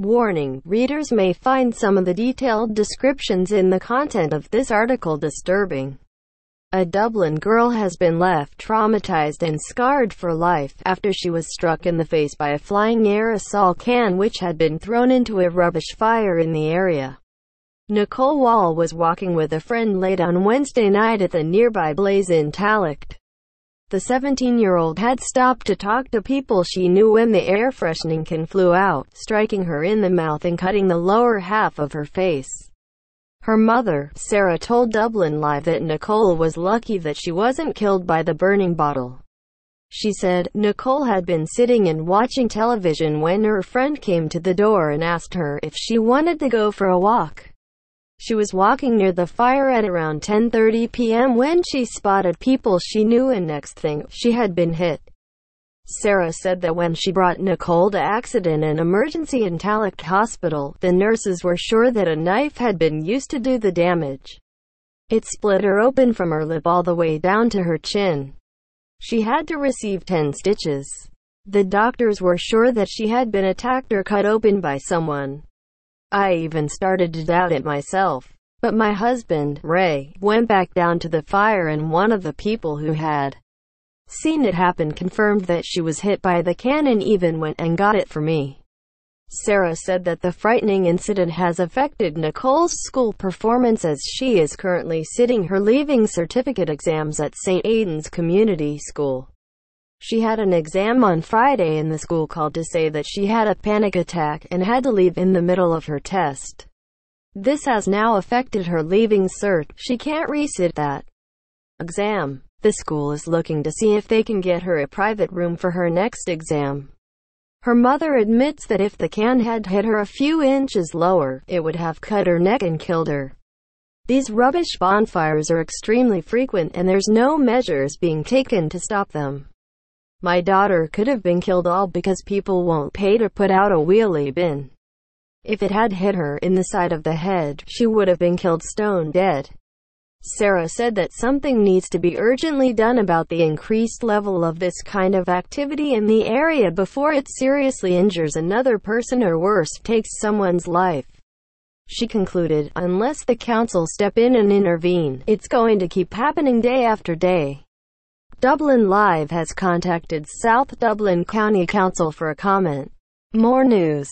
Warning, readers may find some of the detailed descriptions in the content of this article disturbing. A Dublin girl has been left traumatized and scarred for life after she was struck in the face by a flying aerosol can which had been thrown into a rubbish fire in the area. Nicole Wall was walking with a friend late on Wednesday night at the nearby Blaze in Tallaght. The 17-year-old had stopped to talk to people she knew when the air freshening can flew out, striking her in the mouth and cutting the lower half of her face. Her mother, Sarah told Dublin Live that Nicole was lucky that she wasn't killed by the burning bottle. She said, Nicole had been sitting and watching television when her friend came to the door and asked her if she wanted to go for a walk. She was walking near the fire at around 10.30 p.m. when she spotted people she knew and next thing, she had been hit. Sarah said that when she brought Nicole to accident and emergency in Tallaght Hospital, the nurses were sure that a knife had been used to do the damage. It split her open from her lip all the way down to her chin. She had to receive 10 stitches. The doctors were sure that she had been attacked or cut open by someone. I even started to doubt it myself. But my husband, Ray, went back down to the fire and one of the people who had seen it happen confirmed that she was hit by the cannon even went and got it for me. Sarah said that the frightening incident has affected Nicole's school performance as she is currently sitting her leaving certificate exams at St. Aidan's Community School. She had an exam on Friday and the school called to say that she had a panic attack and had to leave in the middle of her test. This has now affected her leaving cert. She can't resit that exam. The school is looking to see if they can get her a private room for her next exam. Her mother admits that if the can had hit her a few inches lower, it would have cut her neck and killed her. These rubbish bonfires are extremely frequent and there's no measures being taken to stop them. My daughter could have been killed all because people won't pay to put out a wheelie bin. If it had hit her in the side of the head, she would have been killed stone dead. Sarah said that something needs to be urgently done about the increased level of this kind of activity in the area before it seriously injures another person or worse, takes someone's life. She concluded, unless the council step in and intervene, it's going to keep happening day after day. Dublin Live has contacted South Dublin County Council for a comment. More news